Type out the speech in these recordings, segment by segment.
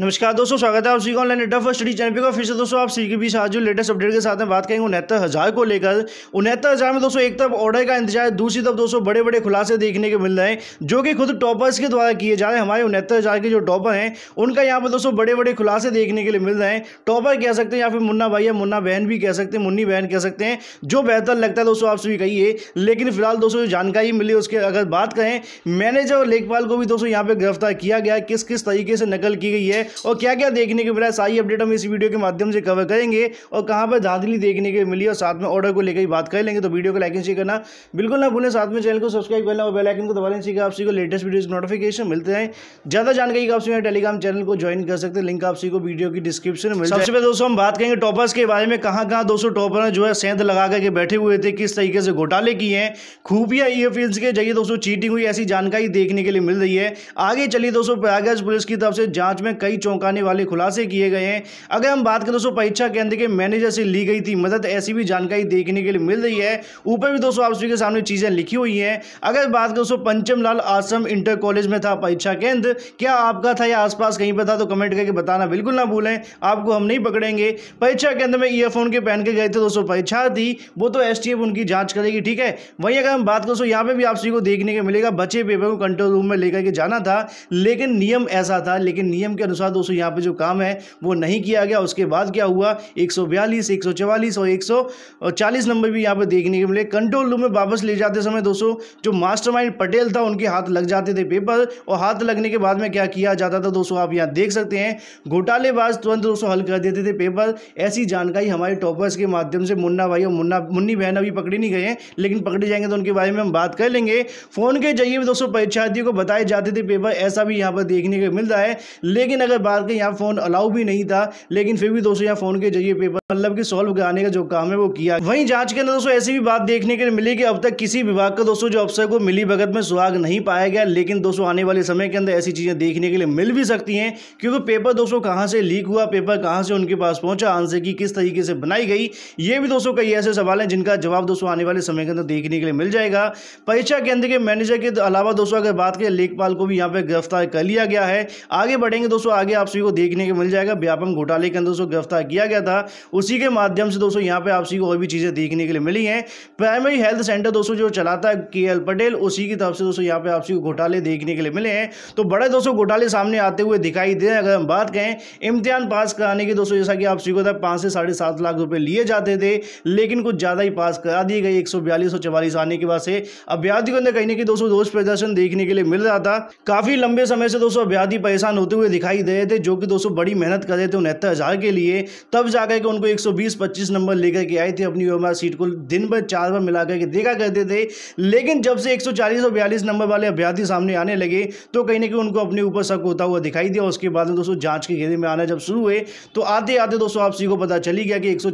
नमस्कार दोस्तों, स्वागत है आप का online data first study channel पर फिर से दोस्तों, आप सभी के बीच आज जो लेटेस्ट अपडेट के साथ में बात करेंगे उनहत्तर हज़ार को लेकर। उनहत्तर हज़ार में दोस्तों, एक तरफ़ ऑर्डर का इंतज़ार दूसरी तरफ़ दोस्तों बड़े बड़े खुलासे देखने को मिल रहे हैं, जो कि खुद टॉपर्स के द्वारा किए जा रहे हैं। हमारे उनहत्तर हज़ार के जो टॉपर हैं, उनका यहाँ पर दोस्तों बड़े बड़े खुलासे देखने के लिए मिल रहे हैं। टॉपर कह सकते हैं या फिर मुन्ना भाई या मुन्ना बहन भी कह सकते हैं, मुन्नी बहन कह सकते हैं, जो बेहतर लगता है दोस्तों, आप सभी कहिए। लेकिन फ़िलहाल दोस्तों, जो जानकारी मिली उसके अगर बात करें, मैनेजर और लेखपाल को भी दोस्तों, यहाँ पर गिरफ़्तार किया गया किस किस तरीके से नकल की गई है और क्या क्या देखने के मिला सारी अपडेट हम इस वीडियो के माध्यम से कवर करेंगे और कहाँ पर धांधली देखने के मिली और साथ में ऑर्डर को लेकर बात कर लेंगे तो वीडियो को लाइक एंड शेयर करना बिल्कुल ना भूलें। साथ में चैनल को सब्सक्राइब करना और बेलाइकन को दबा लेना आपसी को लेटेस्ट वीडियो नोटिफिकेशन मिलते हैं। ज़्यादा जानकारी का आपसे टेलीग्राम चैनल को ज्वाइन कर सकते हैं। लिंक आपसी को वीडियो की डिस्क्रिप्शन में सबसे पहले दोस्तों, हम बात करेंगे टॉपर्स के बारे में। कहाँ कहाँ दोस्तों टॉपर जो है सेंध लगा करके बैठे हुए थे, किस तरीके से घोटाले किए हैं, खुफिया ईयरफिल्स के ज़रिए दोस्तों चीटिंग हुई, ऐसी जानकारी देखने के लिए मिल रही है। आगे चलिए दोस्तों, प्रयागराज पुलिस की तरफ़ से जाँच में कई चौंकाने वाले खुलासे किए गए हैं। अगर हम बात करें दोस्तों, परीक्षा केंद्र के मैनेजर से ली गई थी मदद, ऐसी भी जानकारी देखने के लिए मिल रही है। ऊपर भी दोस्तों, आप सभी के सामने चीज़ें लिखी हुई हैं। अगर बात करें दोस्तों, पंचम लाल आश्रम इंटर कॉलेज में था परीक्षा केंद्र। क्या आपका था या आसपास कहीं पर था तो कमेंट करके बताना बिल्कुल ना भूलें। आपको हम नहीं पकड़ेंगे। परीक्षा केंद्र में ईयरफोन के पहन के गए थे दोस्तों, परीक्षा थी। वो तो एस उनकी जाँच करेगी, ठीक है? वहीं अगर हम बात करें दोस्तों, यहाँ पे भी आप सभी को देखने को मिलेगा बचे पेपर को कंट्रोल रूम में लेकर के जाना था, लेकिन नियम ऐसा था, लेकिन नियम के अनुसार दोस्तों यहाँ पे जो काम है, वो नहीं किया गया। उसके बाद क्या हुआ? एक सौ बयालीस, एक सौ चवालीस और एक सौ चालीस नंबर भी यहाँ पर देखने को मिले। कंट्रोल रूम में वापस ले जाते समय दोस्तों, जो मास्टरमाइंड पटेल था, उनके हाथ लग जाते थे पेपर और हाथ लगने के बाद में क्या किया जाता था दोस्तों, आप यहाँ देख सकते हैं। घोटालेबाज तुरंत दोस्तों हल कर देते थे पेपर। ऐसी जानकारी हमारे टॉपर्स के माध्यम से मुन्ना भाई और मुन्ना, मुन्नी बहन अभी पकड़ी नहीं गए हैं, लेकिन पकड़े जाएँगे तो उनके बारे में हम बात कर लेंगे। फ़ोन के ज़रिए भी दोस्तों, परीक्षार्थियों को बताए जाते थे पेपर, ऐसा भी यहाँ पर देखने को मिलता है। लेकिन अगर बात करें, यहाँ फ़ोन अलाउ भी नहीं था, लेकिन फिर भी दोस्तों यहाँ फ़ोन के ज़रिए पेपर मतलब कि सॉल्व कराने का जो काम है वो किया। वहीं जाँच के अंदर दोस्तों ऐसी भी बात देखने के लिए मिली कि अब तक किसी विभाग का दोस्तों जो अफसर को मिली भगत में सुहाग नहीं पाया गया, लेकिन दोस्तों आने वाले समय के अंदर ऐसी चीज़ें देखने के लिए मिल भी सकती हैं, क्योंकि पेपर दोस्तों कहाँ से लीक हुआ पेपर कहाँ से उनके पास पहुँचा आंसर की किस तरीके से बनाई गई, ये भी दोस्तों कई ऐसे सवाल हैं जिनका जवाब दोस्तों आने वाले समय के अंदर देखने के लिए मिल जाएगा। परीक्षा केंद्र के मैनेजर के अलावा दोस्तों अगर बात करें, लेखपाल को भी यहाँ पे गिरफ़्तार कर लिया गया है। आगे बढ़ेंगे दोस्तों आगे आप सभी को देखने को मिल जाएगा। व्यापम घोटाले के अंदर दोस्तों गिरफ़्तार किया गया था। उसी के माध्यम से दोस्तों, यहाँ पे आपसी को और भी चीज़ें देखने के लिए मिली हैं। प्राइमरी हेल्थ सेंटर दोस्तों, जो चलाता है के एल पटेल उसी की तरफ़ से दोस्तों, यहाँ पे आपसी को घोटाले देखने के लिए मिले हैं। तो बड़े दोस्तों, घोटाले सामने आते हुए दिखाई दे अगर हम बात करें इम्तिहान पास कराने की दोस्तों, जैसा कि आप सीखो था पाँच से साढ़े सात लाख रुपये लिए जाते थे, लेकिन कुछ ज़्यादा ही पास करा दिए गए। एक सौ बयालीस चवालीस आने के बाद से अभ्यर्थी को अंदर कहीं ना कहीं दोस्तों, दोष प्रदर्शन देखने के लिए मिल रहा था। काफ़ी लंबे समय से दोस्तों, अभ्यर्थी परेशान होते हुए दिखाई रहे थे, जो कि दोस्तों बड़ी मेहनत कर रहे थे उनहत्तर हज़ार के लिए। तब जाकर के उनको 120-25 नंबर लेकर के आए थे अपनी ओएमआर सीट को, दिन भर चार बार मिला करके देखा करते थे। लेकिन जब से 140 और बयालीस नंबर वाले अभ्यर्थी सामने आने लगे तो कहीं ना कहीं उनको अपने ऊपर शक होता हुआ दिखाई दिया। उसके बाद में दोस्तों जाँच के घेरे में आना जब शुरू हुए तो आते आते दोस्तों आप को पता चली गया कि एक सौ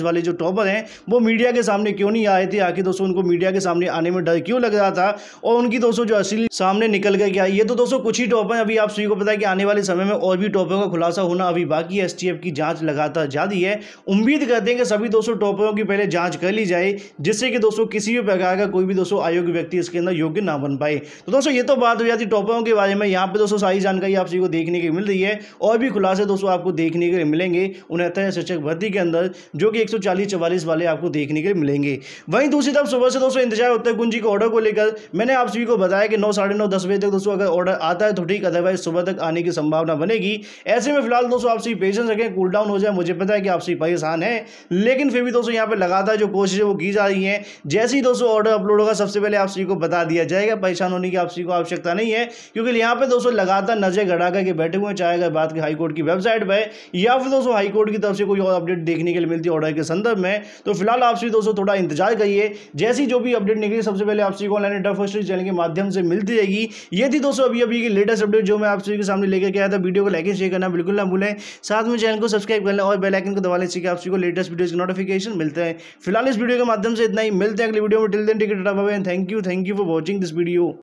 वाले जो टॉपर हैं, वो मीडिया के सामने क्यों नहीं आए थे? आखिर दोस्तों उनको मीडिया के सामने आने में डर क्यों लग रहा था? और उनकी दोस्तों जो असली सामने निकल गया क्या ये तो दोस्तों कुछ ही टॉपर अभी आप सभी को पता है कि आने वाले समय और भी टॉपर का खुलासा होना अभी बाकी है। एस की जाँच लगातार जारी है। उम्मीद करते हैं कि सभी दोस्तों टॉपरों की पहले जाँच कर ली जाए, जिससे कि दोस्तों किसी भी प्रकार का कोई भी दोस्तों अयोग्य व्यक्ति इसके अंदर योग्य ना बन पाए। तो दोस्तों, ये तो बात हो जाती टॉपरों के बारे में। यहाँ पे दोस्तों सारी जानकारी आप सभी को देखने की मिल रही है और भी खुलासे दोस्तों आपको देखने के लिए मिलेंगे उनहत्तर शिक्षक भर्ती के अंदर, जो कि एक सौ वाले आपको देखने के लिए मिलेंगे। वहीं दूसरी तरफ़ सुबह से दोस्तों इंतज़ार उत्तर कुंजी के ऑर्डर को लेकर। मैंने आप सभी को बताया कि नौ, साढ़े नौ, दस बजे तक दोस्तों अगर ऑर्डर आता है तो ठीक अदरवाइज़ सुबह तक आने की संभावना बनेगी। ऐसे में फ़िलहाल दोस्तों, आप सभी पेशेंस रखें कूल डाउन हो जाए, मुझे पता है कि आप सभी परेशान है। लेकिन फिर भी दोस्तों, यहाँ पे लगातार जो कोशिशें वो की जा रही हैं, जैसे ही दोस्तों ऑर्डर अपलोड होगा, सबसे पहले आप सभी को बता दिया जाएगा। परेशान होने की आप सभी को आवश्यकता नहीं है, क्योंकि यहाँ पे दोस्तों लगातार नज़र गड़ा करके बैठे हुए चाहे अगर बात की हाईकोर्ट की वेबसाइट पर या फिर दोस्तों हाईकोर्ट की तरफ़ से कोई और अपडेट देखने के लिए मिलती है ऑर्डर के संदर्भ में। तो फ़िलहाल आप दोस्तों, थोड़ा इंतज़ार करिए। जैसी जो भी अपडेट निकली सबसे पहले आप सभी को ऑनलाइन फ़र्स्ट चैनल के माध्यम से मिलती रहेगी। ये थी दोस्तों अभी अभी की लेटेस्ट अपडेट जो मैं आप सभी के सामने लेकर के आया था वीडियो को लाइक एंड शेयर करना बिल्कुल ना भूलें। साथ में चैनल को सब्सक्राइब करना और बेल आइकन को दबा लेकिन आप सभी को लेटेस्ट वीडियो की नोटिफिकेशन मिलते हैं। फ़िलहाल इस वीडियो के माध्यम से इतना ही। मिलते हैं अगली वीडियो में। Till then take care thank you thank you for watching this video